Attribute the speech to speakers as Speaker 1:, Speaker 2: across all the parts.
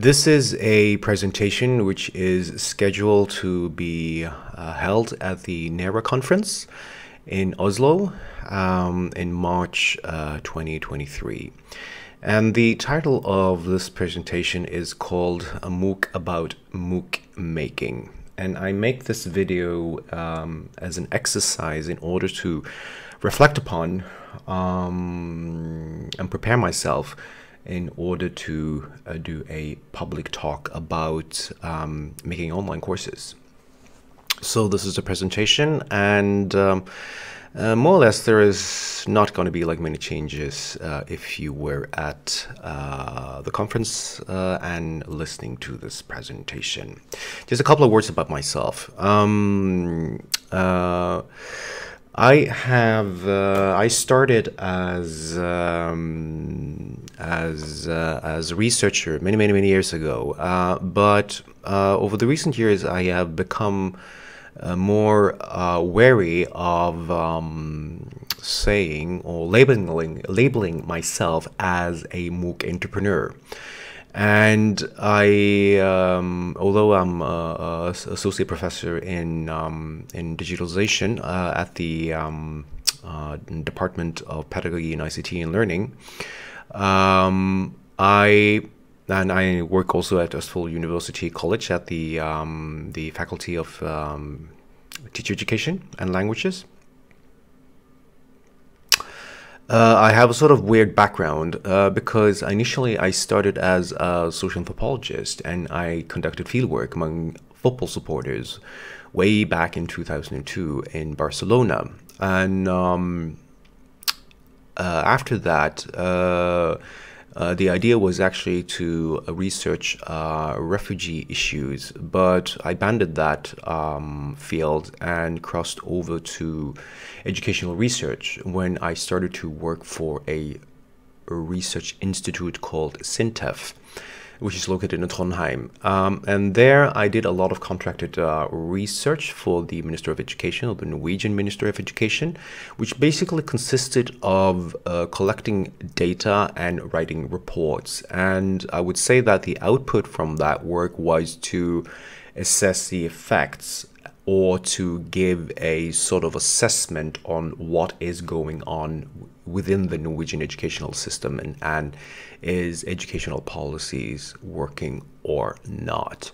Speaker 1: This is a presentation which is scheduled to be uh, held at the NERA conference in Oslo um, in March uh, 2023. And the title of this presentation is called A MOOC About MOOC Making. And I make this video um, as an exercise in order to reflect upon um, and prepare myself in order to uh, do a public talk about um, making online courses. So this is a presentation and um, uh, more or less there is not going to be like many changes uh, if you were at uh, the conference uh, and listening to this presentation. Just a couple of words about myself. Um, uh, I have uh, I started as um, as uh, as a researcher many many many years ago, uh, but uh, over the recent years I have become uh, more uh, wary of um, saying or labeling labeling myself as a MOOC entrepreneur. And I, um, although I'm a, associate professor in um, in digitalization uh, at the um, Department of Pedagogy and ICT and Learning, um, I and I work also at Østfold University College at the um, the Faculty of um, Teacher Education and Languages. Uh, I have a sort of weird background uh, because initially I started as a social anthropologist and I conducted fieldwork among football supporters way back in 2002 in Barcelona. And um, uh, after that, uh, uh, the idea was actually to uh, research uh, refugee issues, but I abandoned that um, field and crossed over to educational research when I started to work for a, research institute called SINTEF which is located in Trondheim. Um, and there I did a lot of contracted uh, research for the Minister of Education, or the Norwegian Minister of Education, which basically consisted of uh, collecting data and writing reports. And I would say that the output from that work was to assess the effects or to give a sort of assessment on what is going on within the Norwegian educational system and, and is educational policies working or not.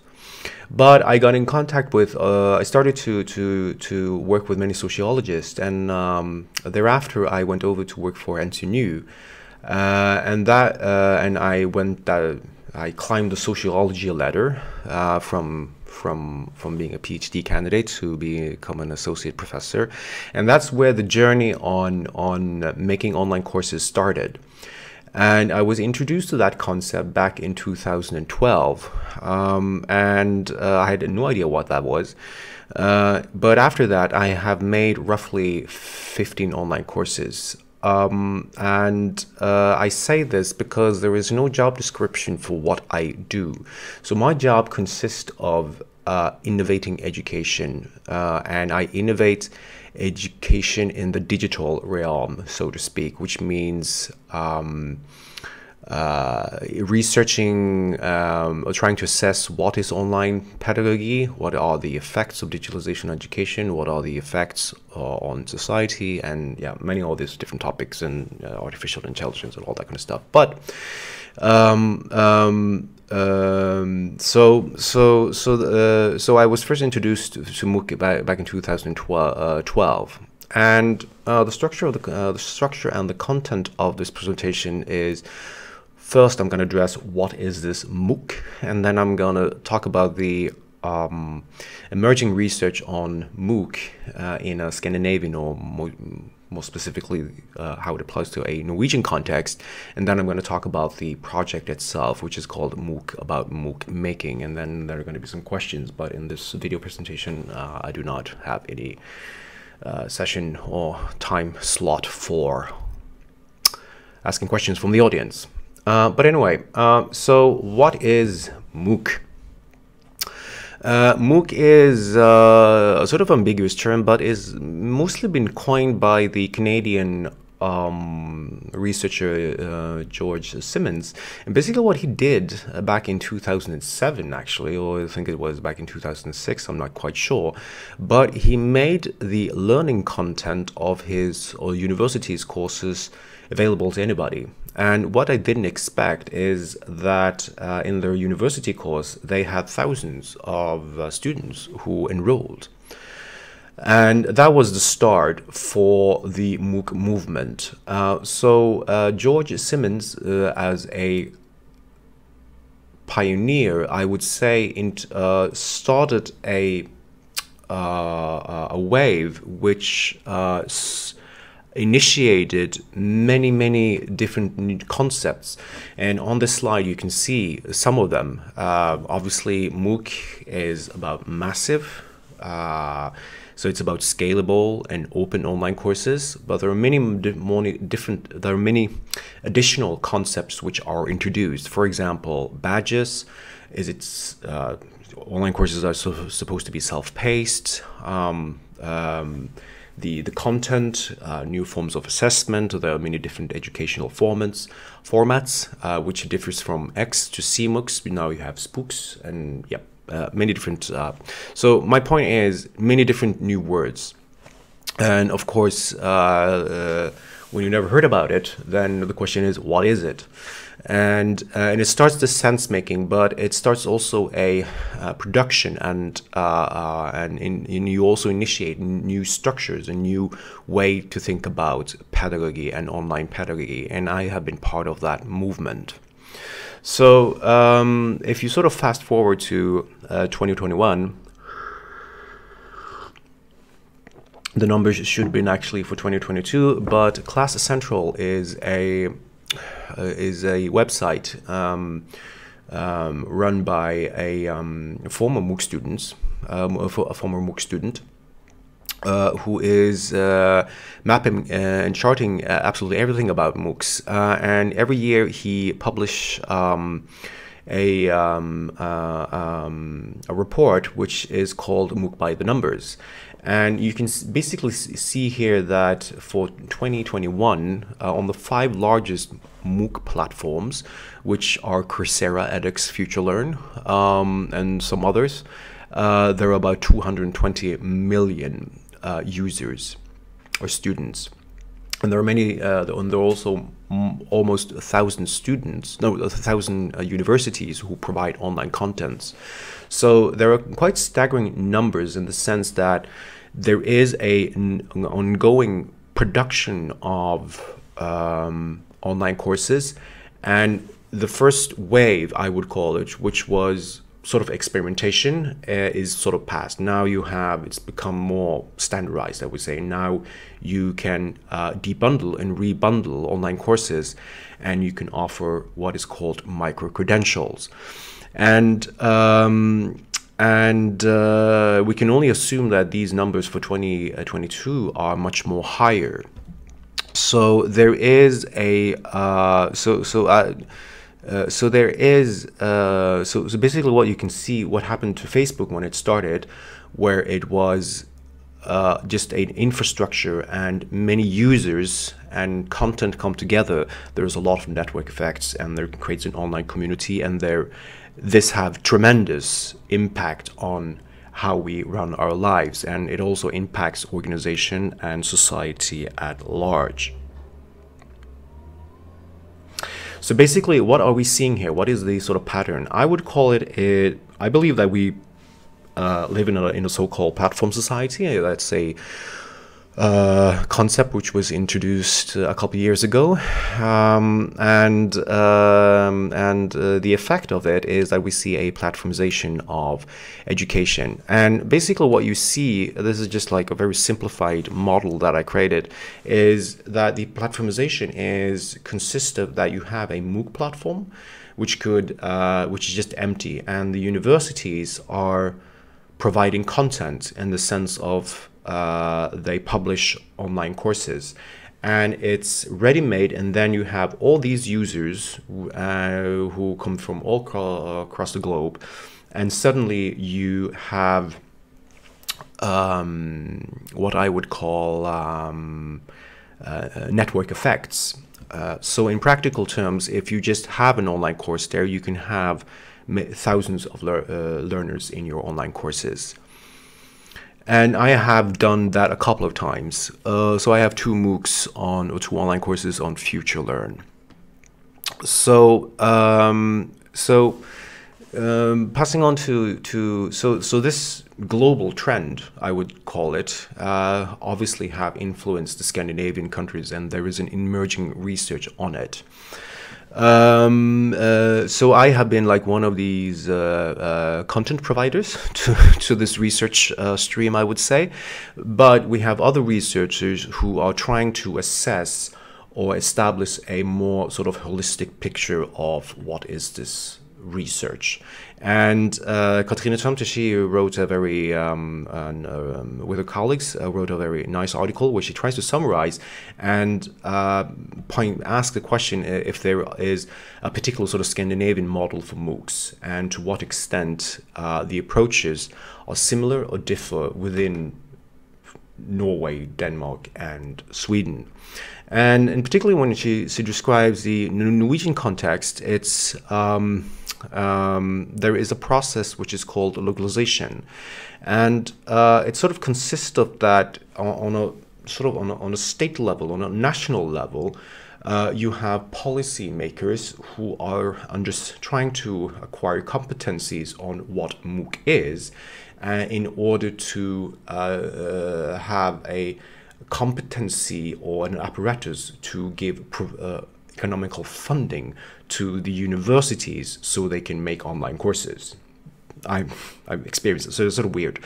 Speaker 1: But I got in contact with, uh, I started to, to, to work with many sociologists, and um, thereafter I went over to work for NTNU. Uh, and that, uh, and I went, uh, I climbed the sociology ladder uh, from from from being a PhD candidate to become an associate professor, and that's where the journey on on making online courses started. And I was introduced to that concept back in 2012, um, and uh, I had no idea what that was. Uh, but after that, I have made roughly 15 online courses um, and uh, I say this because there is no job description for what I do. So my job consists of uh, innovating education, uh, and I innovate education in the digital realm, so to speak, which means um, uh, researching um, or trying to assess what is online pedagogy, what are the effects of digitalization education, what are the effects uh, on society, and yeah, many all these different topics and uh, artificial intelligence and all that kind of stuff. But um, um, um, so so so uh, so I was first introduced to, MOOC back, back in 2012, uh, and uh, the structure of the the structure and the content of this presentation is First, I'm going to address what is this MOOC, and then I'm going to talk about the um, emerging research on MOOC uh, in a Scandinavian or more, more specifically uh, how it applies to a Norwegian context. And then I'm going to talk about the project itself, which is called MOOC about MOOC making. And then there are going to be some questions, but in this video presentation, uh, I do not have any uh, session or time slot for asking questions from the audience. Uh, but anyway, uh, so what is MOOC? Uh, MOOC is uh, a sort of ambiguous term, but is mostly been coined by the Canadian um, researcher uh, George Siemens. And basically, what he did uh, back in 2007, actually, or I think it was back in 2006, I'm not quite sure, but he made the learning content of his or university's courses available to anybody. And what I didn't expect is that uh, in their university course, they had thousands of uh, students who enrolled. And that was the start for the MOOC movement. Uh, so uh, George Siemens, uh, as a pioneer, I would say, in, uh, started a a wave which initiated many many different concepts and on this slide you can see some of them uh, obviously MOOC is about massive uh, so it's about scalable and open online courses, but there are many different, there are many additional concepts which are introduced. For example, badges, is it's uh, online courses are so, supposed to be self-paced. Um, um, the, the content, uh, new forms of assessment. There are many different educational formats, formats uh, which differs from X to CMOOCs. Now you have SPOCs and yep, uh, many different. Uh, so my point is many different new words, and of course, uh, uh, when you never heard about it, then the question is, what is it? And uh, and it starts the sense making, but it starts also a production, and and in, you also initiate new structures, a new way to think about pedagogy and online pedagogy, and I have been part of that movement. So um, if you sort of fast forward to uh, 2021, the numbers should have been actually for 2022, but Class Central is a uh, is a website um, um, run by a um, former MOOC students, um, a, former MOOC student uh, who is uh, mapping uh, and charting uh, absolutely everything about MOOCs. Uh, and every year he publish um, a, um, uh, um, a report which is called MOOC by the numbers. And you can basically see here that for 2021, on the five largest MOOC platforms, which are Coursera, edX, FutureLearn, um, and some others, there are about 220 million uh, users or students. And there are many, uh, and there are also almost a thousand students, no, a thousand uh, universities who provide online contents. So there are quite staggering numbers in the sense that there is a an ongoing production of um, online courses, and the first wave, I would call it, which was sort of experimentation uh, is sort of past. Now you have, it's become more standardized, I would say. Now you can uh, debundle and rebundle online courses and you can offer what is called micro credentials. And um, and uh, we can only assume that these numbers for 2022 uh, are much more higher. So there is a uh, so so uh, uh, so there is uh, so, so basically what you can see what happened to Facebook when it started where it was uh, just an infrastructure and many users and content come together there's a lot of network effects and there creates an online community and there this have tremendous impact on how we run our lives and it also impacts organization and society at large so basically, what are we seeing here? What is the sort of pattern? I would call it, a, I believe that we uh, live in a, in a so-called platform society. Let's say concept which was introduced a couple years ago, um, and um, and uh, the effect of it is that we see a platformization of education. And basically, what you see, this is just like a very simplified model that I created, is that the platformization is consists of that you have a MOOC platform, which could uh, which is just empty, and the universities are providing content in the sense of uh, they publish online courses and it's ready made and then you have all these users uh, who come from all across the globe and suddenly you have um, what I would call um, uh, network effects. Uh, so, in practical terms, if you just have an online course there, you can have thousands of uh, learners in your online courses. And I have done that a couple of times. Uh, so I have two MOOCs on, or two online courses on FutureLearn. So, um, so um, passing on to, to so so this global trend, I would call it, uh, obviously have influenced the Scandinavian countries, and there is an emerging research on it. Um, uh, so I have been like one of these uh, uh, content providers to, to this research uh, stream, I would say. But we have other researchers who are trying to assess or establish a more sort of holistic picture of what is this research. And uh, Katrine Tomteshi wrote a very, um, um, with her colleagues, uh, wrote a very nice article where she tries to summarize and uh, point, ask the question if there is a particular sort of Scandinavian model for MOOCs and to what extent uh, the approaches are similar or differ within Norway, Denmark, and Sweden. And, and particularly when she, she describes the Norwegian context, it's um, um, there is a process which is called localization, and uh, it sort of consists of that on, on a sort of on a, on a, state level, on a national level. Uh, you have policymakers who are under, trying to acquire competencies on what MOOC is uh, in order to uh, uh, have a competency or an apparatus to give uh, economical funding to the universities so they can make online courses. I, I've experienced it, so it's sort of weird.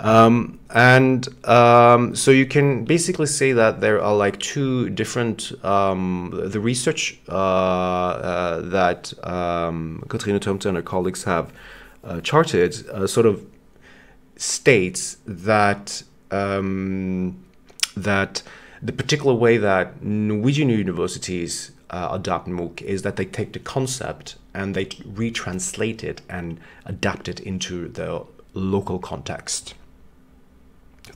Speaker 1: Um, and um, so you can basically say that there are like two different um, the research uh, uh, that um, Katrina Tømte and her colleagues have uh, charted uh, sort of states that um, that the particular way that Norwegian universities uh, adopt MOOC is that they take the concept and they retranslate it and adapt it into the local context.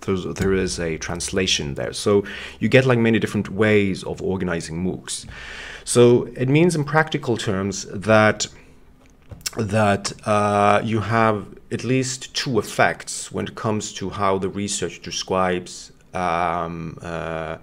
Speaker 1: There's, there is a translation there. So you get like many different ways of organizing MOOCs. So it means in practical terms that that uh, you have at least two effects when it comes to how the research describes um, uh,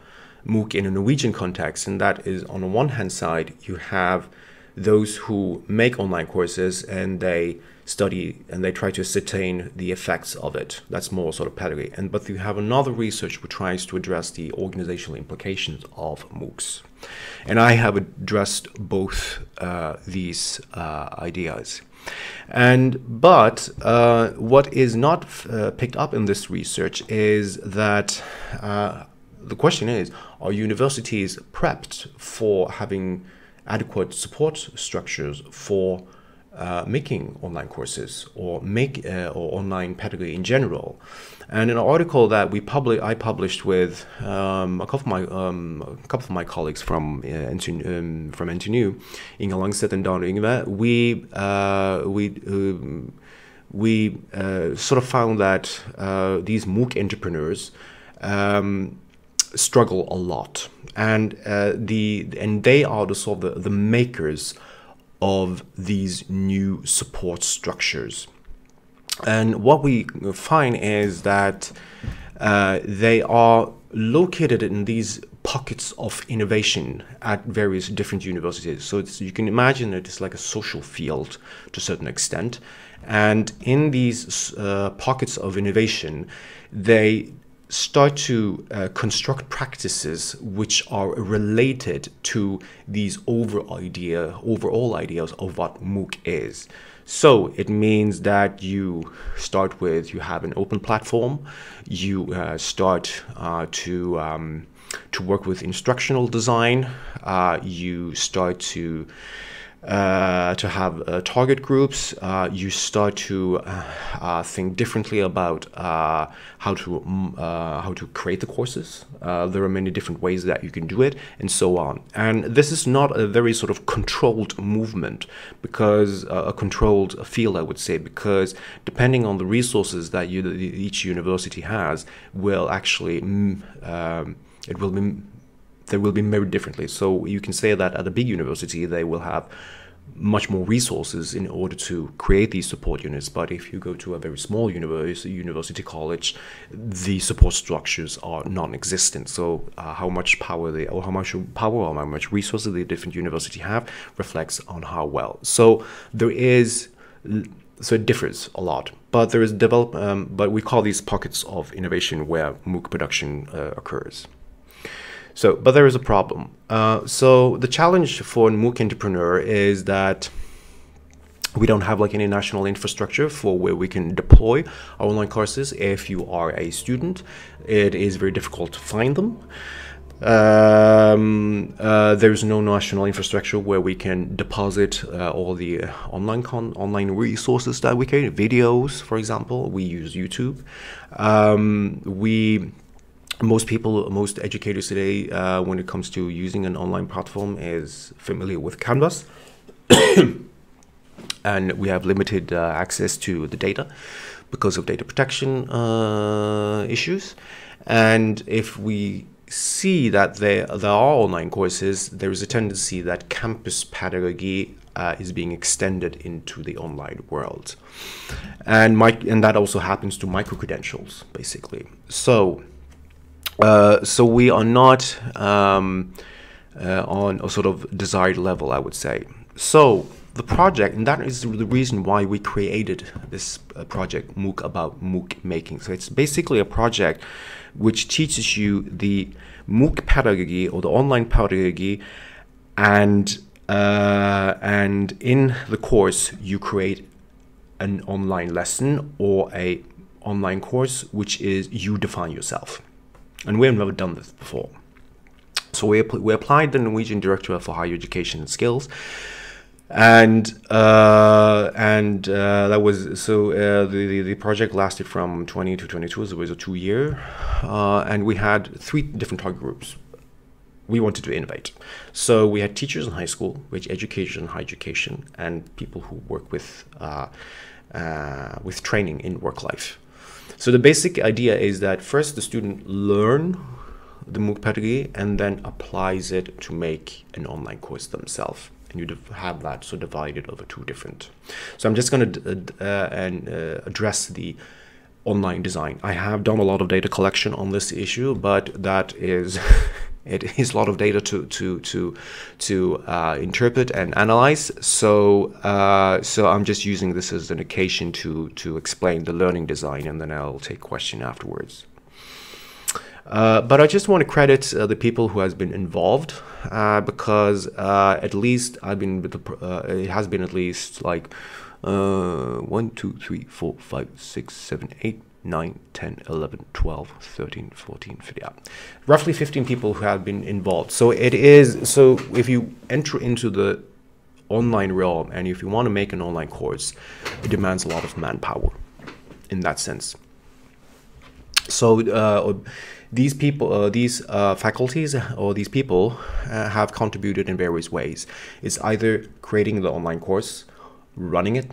Speaker 1: MOOC in a Norwegian context, and that is on the one hand side, you have those who make online courses and they study and they try to ascertain the effects of it. That's more sort of pedagogy. And but you have another research which tries to address the organizational implications of MOOCs. And I have addressed both uh, these uh, ideas. And but uh, what is not uh, picked up in this research is that uh, the question is are universities prepped for having adequate support structures for uh, making online courses or make uh, or online pedagogy in general. And in an article that we public, I published with um, a couple of my um, a couple of my colleagues from uh, NTNU, um, from NTNU, Inger Langseth and Dan Yngve, we uh, we um, we uh, sort of found that uh, these MOOC entrepreneurs um, struggle a lot, and uh, the and they are the sort of the, the makers of these new support structures. And what we find is that uh, they are located in these pockets of innovation at various different universities. So you can imagine it is like a social field to a certain extent. And in these uh, pockets of innovation, they start to uh, construct practices which are related to these over idea overall ideas of what MOOC is. So it means that you start with you have an open platform, you uh, start uh, to um, to work with instructional design, uh, you start to uh, to have uh, target groups, uh, you start to uh, uh, think differently about how to mm, how to create the courses. there are many different ways that you can do it, and so on. And this is not a very sort of controlled movement, because a controlled field, I would say, because depending on the resources that you, each university has, will actually mm, um, it will be there will be very differently. So you can say that at a big university, they will have much more resources in order to create these support units. But if you go to a very small university, university college, the support structures are non-existent. So uh, how much power they, or how much power or how much resources the different university have reflects on how well. So there is, so it differs a lot. But there is develop, um, but we call these pockets of innovation where MOOC production uh, occurs. So, but there is a problem. Uh, so the challenge for a MOOC entrepreneur is that we don't have like any national infrastructure for where we can deploy our online courses. If you are a student, it is very difficult to find them. Um, uh, there's no national infrastructure where we can deposit uh, all the online online resources that we can videos, for example. We use YouTube. Um, we most people, most educators today, uh, when it comes to using an online platform, is familiar with Canvas. and we have limited uh, access to the data because of data protection uh, issues. And if we see that there, there are online courses, there is a tendency that campus pedagogy uh, is being extended into the online world. And, my, and that also happens to micro credentials, basically. So uh, so we are not um, uh, on a sort of desired level, I would say. So the project, and that is the reason why we created this uh, project, MOOC about MOOC making. So it's basically a project which teaches you the MOOC pedagogy or the online pedagogy, and uh, and in the course you create an online lesson or a online course which is you define yourself and we have never done this before. So we, we applied the Norwegian Directorate for Higher Education and Skills, and uh, and uh, that was so uh, the, the project lasted from 20 to 22 so it was a two year uh, and we had three different target groups. We wanted to innovate. So we had teachers in high school which education higher education and people who work with uh, uh, with training in work life so the basic idea is that first the student learn the MOOC pedagogy and then applies it to make an online course themselves. And you have that so divided over two different. So I'm just going to uh, uh, and uh, address the online design. I have done a lot of data collection on this issue, but that is it is a lot of data to to to to uh, interpret and analyze. So uh, so I'm just using this as an occasion to to explain the learning design, and then I'll take question afterwards. Uh, but I just want to credit uh, the people who has been involved uh, because uh, at least I've been with the, it has been at least like one, two, three, four, five, six, seven, eight 9, 10, 11, 12, 13, 14, 15, yeah. roughly 15 people who have been involved. So it is, so if you enter into the online realm and if you want to make an online course, it demands a lot of manpower in that sense. So uh, these people, uh, these uh, faculties or these people uh, have contributed in various ways. It's either creating the online course, running it,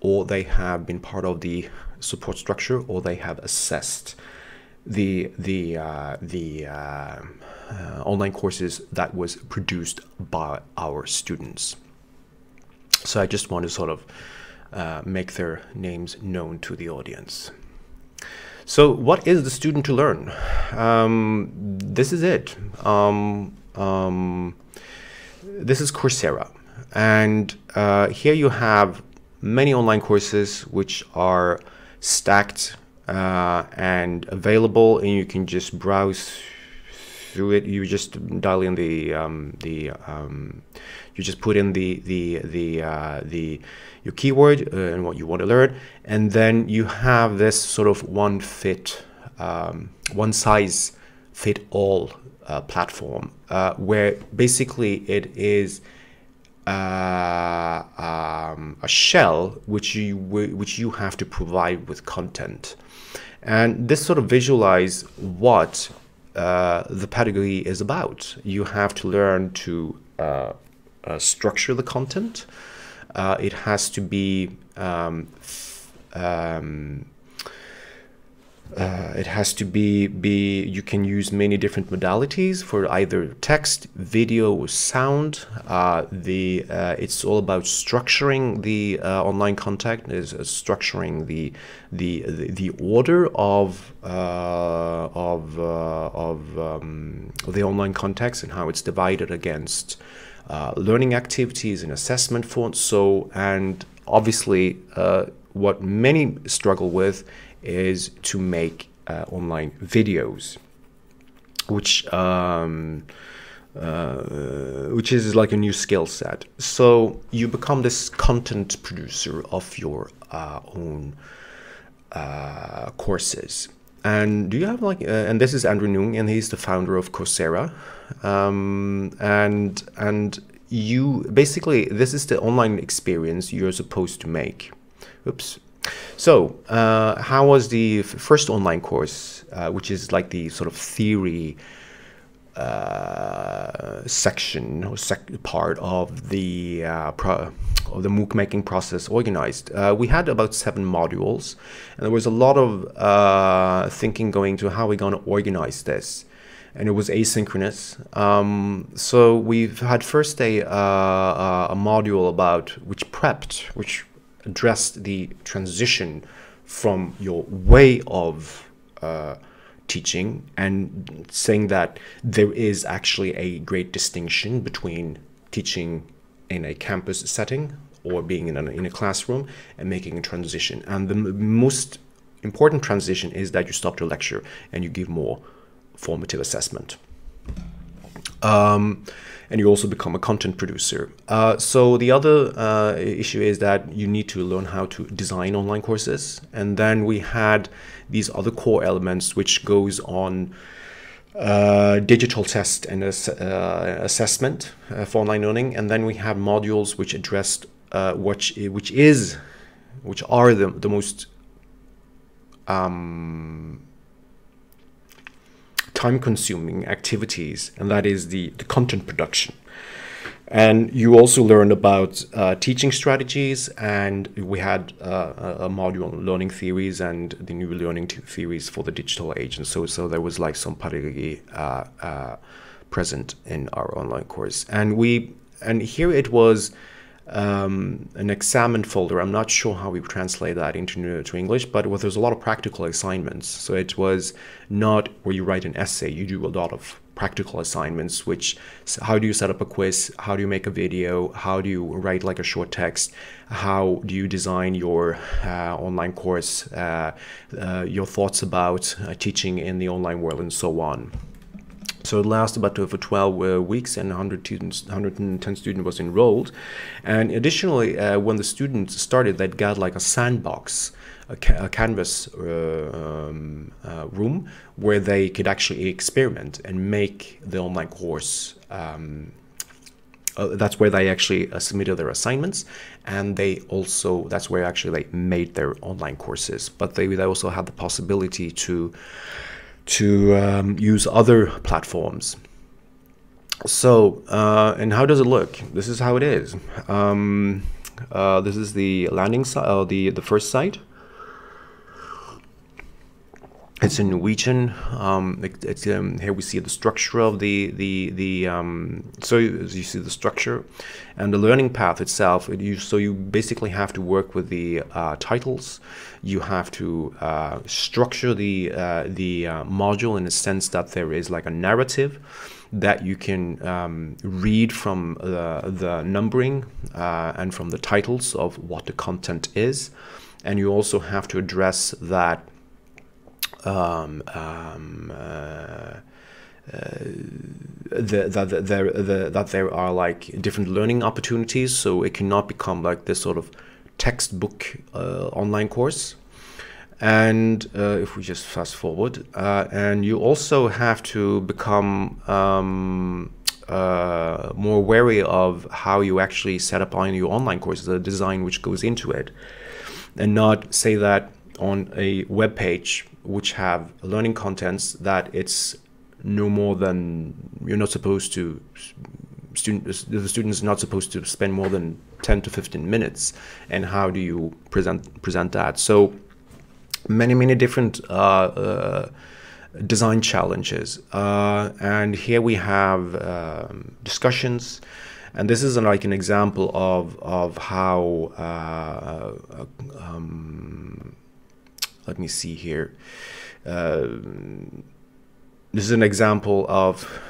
Speaker 1: or they have been part of the support structure or they have assessed the the uh, the uh, uh, online courses that was produced by our students. So I just want to sort of uh, make their names known to the audience. So what is the student to learn? Um, this is it. Um, um, this is Coursera. And uh, here you have many online courses which are stacked uh, and available and you can just browse through it. You just dial in the um, the um, you just put in the the the uh, the your keyword uh, and what you want to learn and then you have this sort of one fit um, one size fit all uh, platform uh, where basically it is uh, um, a shell which you which you have to provide with content, and this sort of visualize what uh, the pedagogy is about. You have to learn to uh, uh structure the content. Uh, it has to be um, um, uh, it has to be be you can use many different modalities for either text video or sound. Uh, the uh, it's all about structuring the uh, online contact is uh, structuring the the the, the order of uh, of of um, the online context and how it's divided against learning activities and assessment forms so and obviously what many struggle with is to make uh, online videos, which um, uh, which is like a new skill set. So you become this content producer of your uh, own uh, courses. And do you have like? Uh, and this is Andrew Ng, and he's the founder of Coursera. Um, and and you basically this is the online experience you're supposed to make. Oops. So, uh, how was the first online course, uh, which is like the sort of theory uh, section or sec part of the uh, of the MOOC making process organized? Uh, we had about seven modules, and there was a lot of uh, thinking going to how we're going to organize this and it was asynchronous. Um, so we've had first a, a module about which prepped, which addressed the transition from your way of uh, teaching and saying that there is actually a great distinction between teaching in a campus setting or being in a, in a classroom and making a transition. And the most important transition is that you stop your lecture and you give more formative assessment. Um, and you also become a content producer. Uh, so the other uh, issue is that you need to learn how to design online courses. And then we had these other core elements which goes on uh, digital test and ass uh, assessment uh, for online learning. And then we have modules which addressed uh, which, which is, which are the, the most um, time consuming activities, and that is the, the content production. And you also learn about uh, teaching strategies, and we had uh, a module on learning theories and the new learning theories for the digital age. And so, so there was like some pedagogy uh, uh, present in our online course. And we, and here it was um, an examined folder. I'm not sure how we translate that into to English, but there's a lot of practical assignments. So it was not where you write an essay. You do a lot of practical assignments, which how do you set up a quiz? How do you make a video? How do you write like a short text? How do you design your uh, online course? Uh, uh, your thoughts about uh, teaching in the online world and so on. So it lasted about for 12 uh, weeks and 100 students, 110 students was enrolled. And additionally, uh, when the students started, they got like a sandbox, a, ca a canvas uh, um, uh, room where they could actually experiment and make the online course um, uh, that's where they actually uh, submitted their assignments and they also that's where actually they made their online courses but they, they also had the possibility to to um, use other platforms. So, uh, and how does it look? This is how it is. Um, uh, this is the landing site, uh, the the first site. It's in Norwegian. Um, it, um, here we see the structure of the the the. Um, so you, you, see the structure, and the learning path itself. It, you, so you basically have to work with the uh, titles. You have to uh, structure the uh, the uh, module in a sense that there is like a narrative that you can um, read from the the numbering uh, and from the titles of what the content is, and you also have to address that um, um, uh, uh, that the, there the, that there are like different learning opportunities, so it cannot become like this sort of textbook uh, online course. And uh, if we just fast forward, uh, and you also have to become um, uh, more wary of how you actually set up on your online courses, the design which goes into it, and not say that on a web page which have learning contents that it's no more than you're not supposed to student the student is not supposed to spend more than 10 to 15 minutes. And how do you present present that? So many many different uh, uh, design challenges, uh, and here we have um, discussions. And this is an, like an example of of how uh, um, let me see here. Uh, this is an example of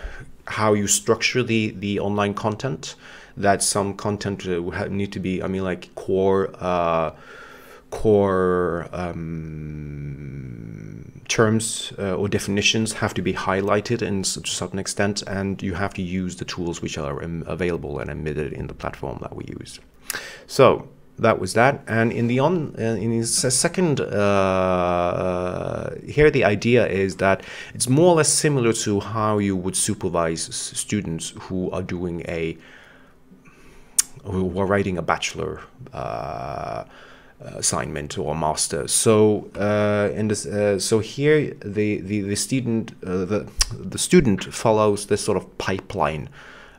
Speaker 1: how you structure the the online content. That some content need to be, I mean, like core uh, core um, terms uh, or definitions have to be highlighted in to certain extent, and you have to use the tools which are available and embedded in the platform that we use. So that was that. And in the on uh, in the second uh, here, the idea is that it's more or less similar to how you would supervise students who are doing a who are writing a bachelor. Uh, assignment or master. So uh, in this, uh, so here the the the student uh, the the student follows this sort of pipeline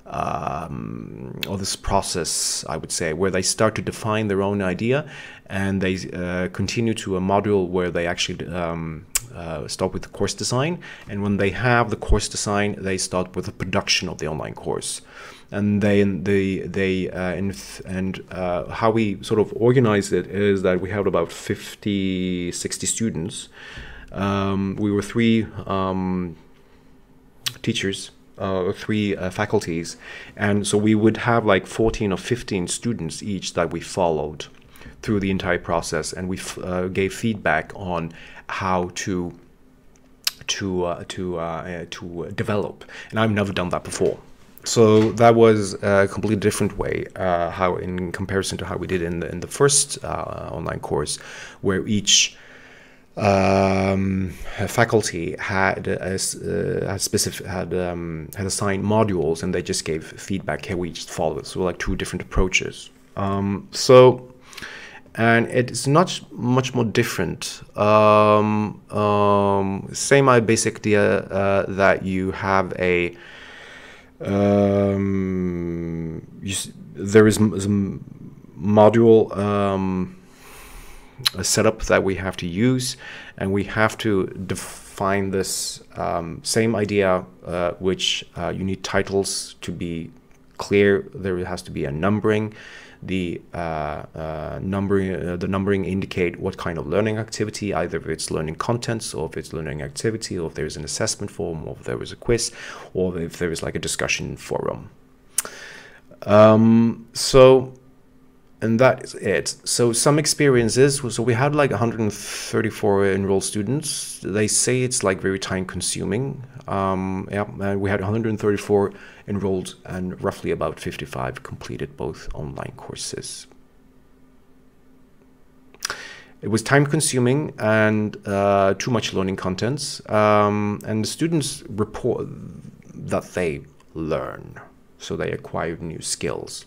Speaker 1: um, or this process, I would say, where they start to define their own idea and they uh, continue to a module where they actually um, uh, start with the course design. And when they have the course design, they start with the production of the online course. And then they, they uh, and, and uh, how we sort of organize it is that we have about 50, 60 students. Um, we were three um, teachers uh, three uh, faculties. And so we would have like 14 or 15 students each that we followed through the entire process. And we uh, gave feedback on how to to uh, to uh, to develop. And I've never done that before. So that was a completely different way, uh, how in comparison to how we did in the, in the first online course, where each um, faculty had a, uh, had specific had um, had assigned modules and they just gave feedback. Here we just followed. So like two different approaches. Um, so and it's not much more different. Um, um, same basic idea uh, that you have a um, you, there is module setup that we have to use, and we have to define this um, same idea, uh, which uh, you need titles to be clear. There has to be a numbering. The uh, uh numbering, uh, the numbering indicate what kind of learning activity, either if it's learning contents, or if it's learning activity, or if there's an assessment form, or if there is a quiz, or if there is like a discussion forum. Um, so and that is it. So some experiences. So we had like 134 enrolled students. They say it's like very time consuming. Um, yeah, we had 134 enrolled and roughly about 55 completed both online courses. It was time consuming and uh, too much learning contents. Um, and the students report that they learn, so they acquire new skills.